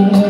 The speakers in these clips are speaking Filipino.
Senhor.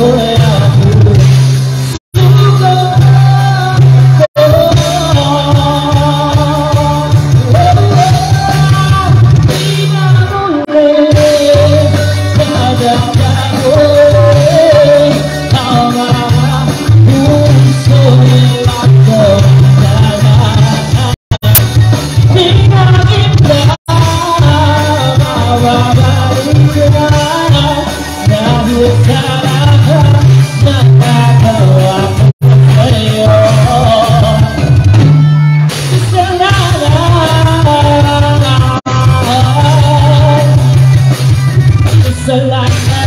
어. so like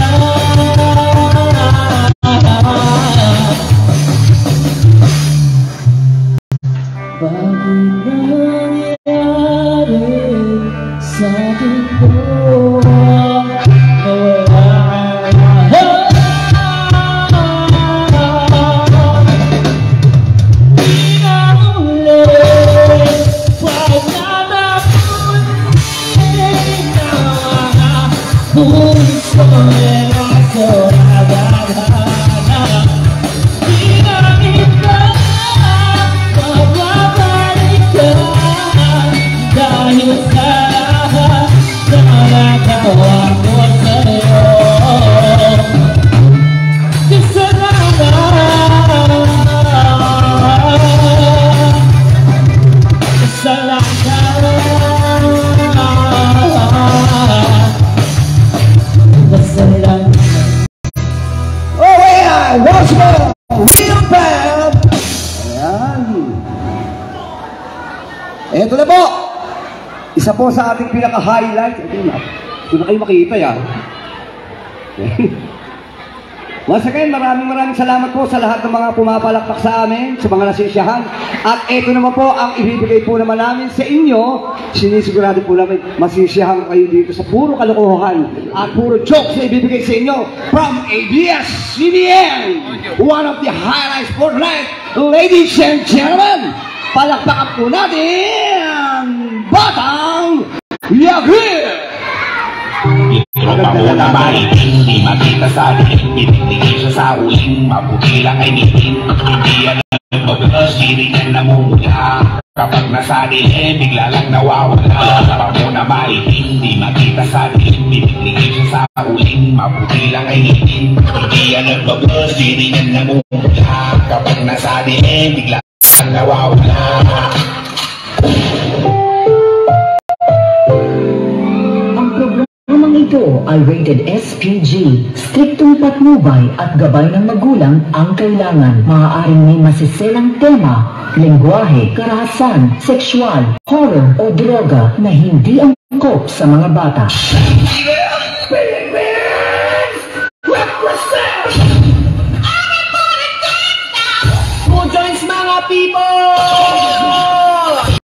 po sa ating pinaka-highlight. Ito na. Ito na kayo makita yan. Once again, maraming maraming salamat po sa lahat ng mga pumapalakpak sa amin, sa mga nasisyahan. At ito naman po ang ibibigay po naman namin sa inyo. Sinisigurado po namin masisiyahan kayo dito sa puro kalokohan at puro jokes na ibibigay sa inyo from ABS-CBN. One of the highlights for tonight, ladies and gentlemen, palakpakan po natin Batang Yagir! Tropa mo na mariting, di makita sa akin Binitigil siya sa uling, mabuti lang ay ngiting Hindi alam mag-plus, di rin yan namumula Kapag nasa dilim, bigla lang nawawala Tropa mo na mariting, di makita sa akin Binitigil siya sa uling, mabuti lang ay ngiting Hindi alam mag-plus, di rin yan namumula Kapag nasa dilim, bigla lang nawawala ay rated SPG. Striktong patnubay at gabay ng magulang ang kailangan. Maaaring may masiselang tema, lengguwahe, karahasan, sexual, horror o droga na hindi angkop sa mga bata.